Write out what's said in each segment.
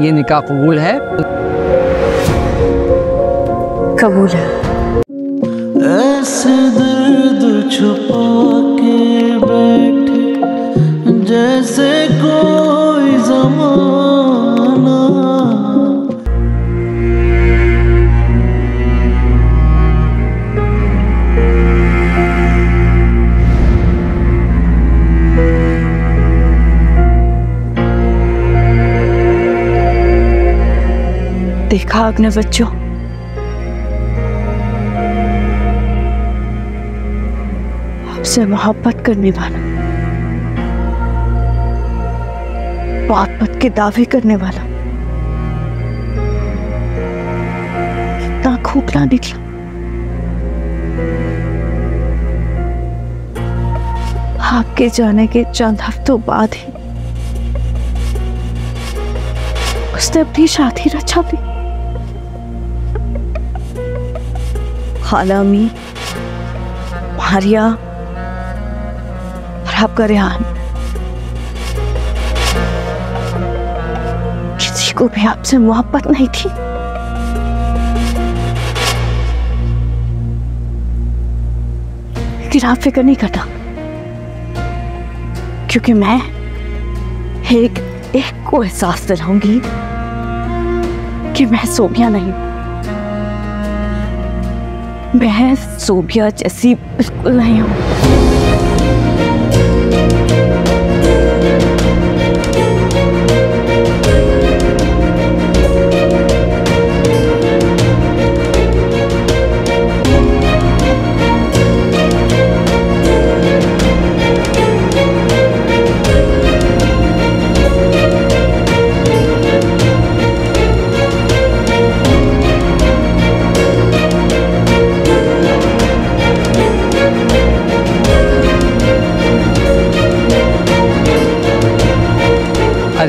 ये निकाह कबूल है? कबूल है। ऐसे दर्द छुपा के देखा आपने बच्चों। आपसे मोहब्बत करने वाला, मोहब्बत के दावे करने वाला कितना खोखला निकला। आपके जाने के चंद हफ्तों बाद ही उसने अपनी शादी रचा दी। खालामी मारिया और आपका रेहान। किसी को भी आपसे मोहब्बत नहीं थी। लेकिन आप फ़िक्र नहीं करता, क्योंकि मैं एक एक को एहसास दिलाऊँगी कि मैं सोबिया नहीं। हूँ मैं सोबिया जैसी बिल्कुल नहीं हूँ।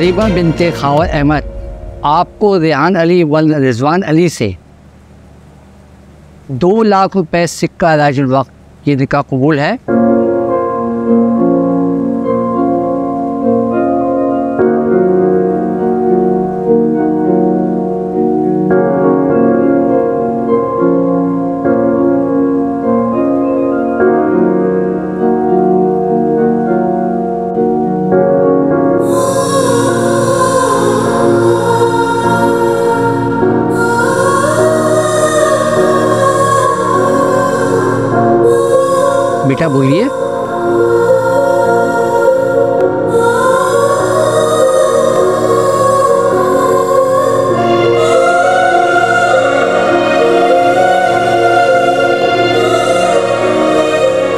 अरीबा बिनते खावर अहमद, आपको रेहान अली व रिजवान अली से दो लाख रुपए सिक्का राज वक्त ये निका कबूल है। बेटा बोलिए।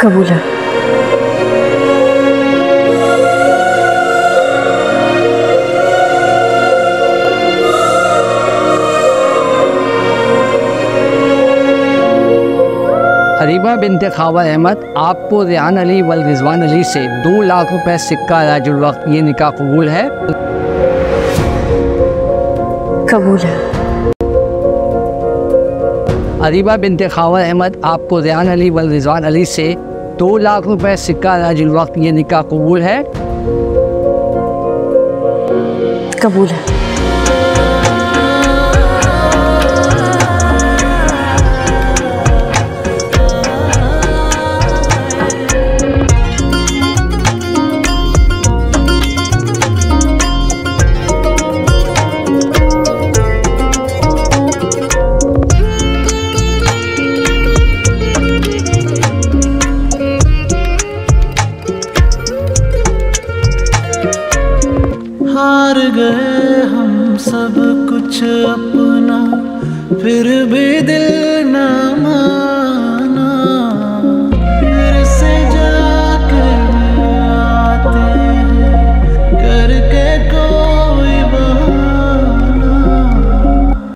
कबूल हरीबा बिनते खावर अहमद आपको रेहान अली व रिजवान अली से दो लाख रुपए सिक्का राजुल वक्त ये निकाह कबूल है? कबूल है। अरीबा बिनते खावर अहमद आपको रेहान अली वल रिजवान अली से दो लाख रुपए सिक्का राजुल वक्त ये निकाह कबूल है? कबूल है। गए हम सब कुछ अपना फिर भी दिल ना मान।